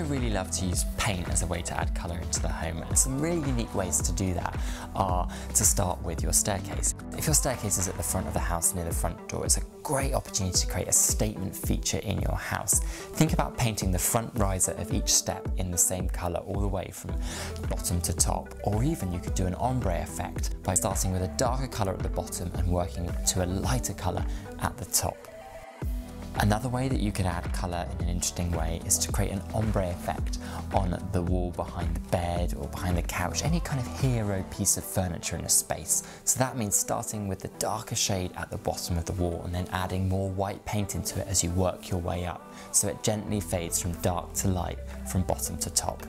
I really love to use paint as a way to add colour into the home and some really unique ways to do that are to start with your staircase. If your staircase is at the front of the house near the front door, it's a great opportunity to create a statement feature in your house. Think about painting the front riser of each step in the same colour all the way from bottom to top or even you could do an ombre effect by starting with a darker colour at the bottom and working to a lighter colour at the top. Another way that you could add colour in an interesting way is to create an ombre effect on the wall behind the bed or behind the couch, any kind of hero piece of furniture in a space. So that means starting with the darker shade at the bottom of the wall and then adding more white paint into it as you work your way up. So it gently fades from dark to light, from bottom to top.